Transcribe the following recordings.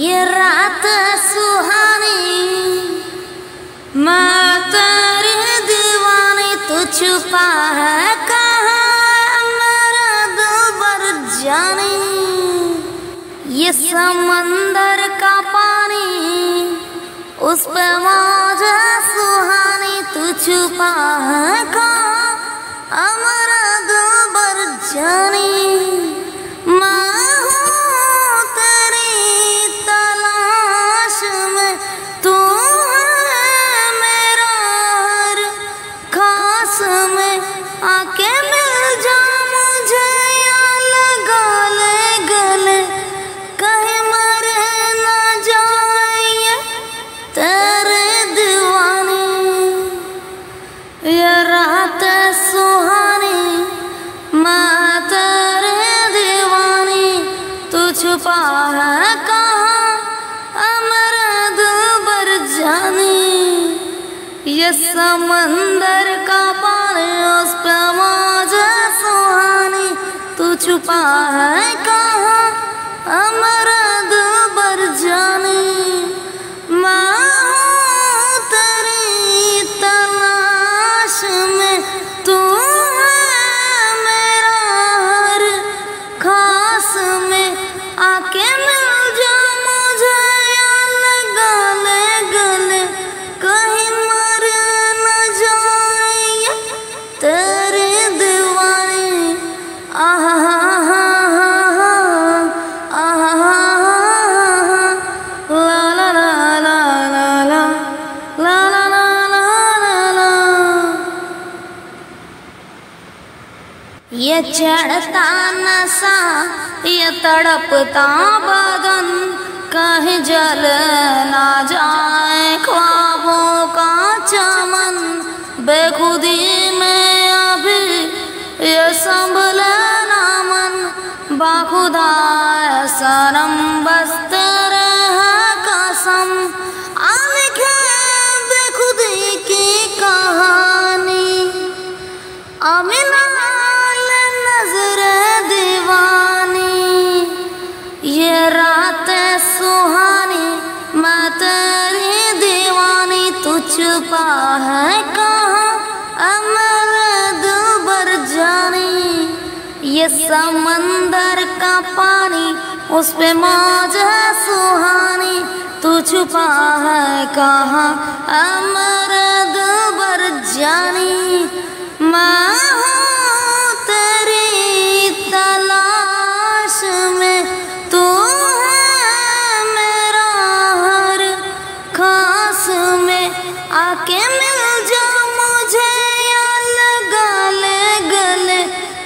ये रात सुहानी मैं तेरी दीवानी, तू छुपा है ये समंदर का पानी, उस पे मौज सुहानी, तू छुपा है कहाँ? छुपा है कहाँ? अमर जानी समंदर का पानी, उस पे मौज सुहानी, तू छुपा है कहाँ? अमर चढ़ता नशा ये तड़पता बदन कहीं जल ना जाए ख्वाबों का चमन। बेखुदी में अभी ये संभले ना मन। बाखुदा है सनम बस है कसम बेखुदी की कहानी? अमिनाल छुपा है कहाँ? अमर दिलबर जानी, ये समंदर का पानी, उस पे मौज है सुहानी तू छुपा है कहाँ? अमर खास में आके मिल जा मुझे या लगा ले गले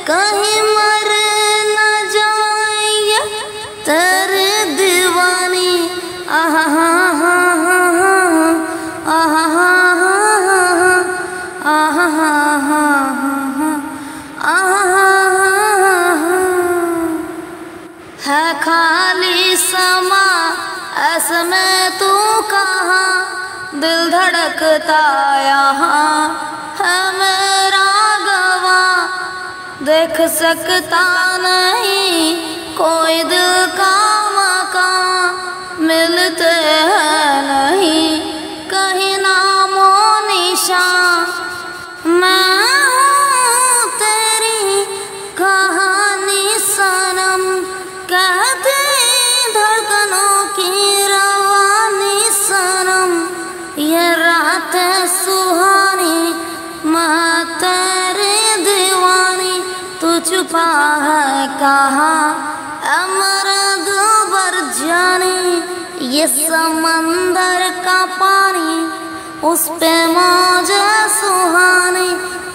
कहीं मर न जाए तेरे दीवानी आहा हा हा हा हा आहा हा हा हा आहा हा हा हा हा है खाली समा ऐसे में तू कहाँ दिल धड़कता यहाँ। है मेरा गवा देख सकता नहीं। छुपा है कहा? अमर गोबर जाने, ये समंदर का पानी उस पे मौज सुहानी,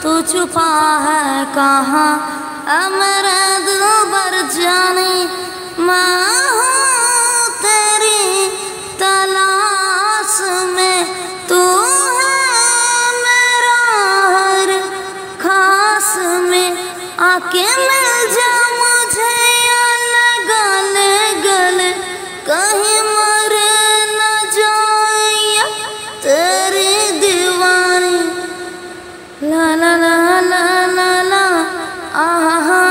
तू छुपा है कहा? अमर गोबर जाने, मैं आके मिल जा मुझे गल गल कहीं मर न जाए तेरे दीवाने। ला ला ला ला ला ला। आहा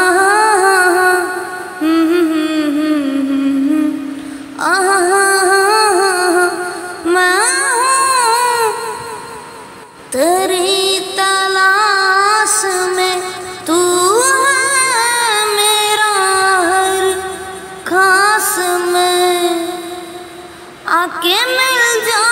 आहा मैं तेरे खास में आके मिल जा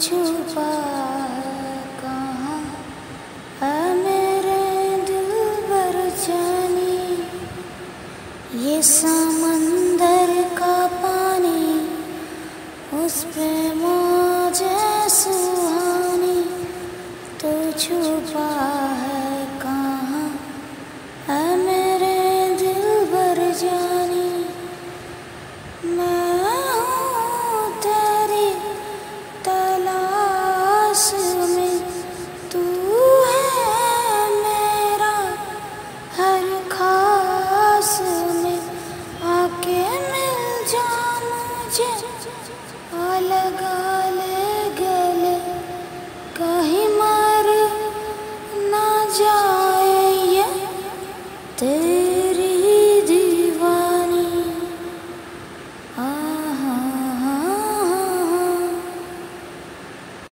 छुपा कहाँ? मेरे जानी ये समंदर का पानी, उस पे मौजे सुहानी। तो छुपा है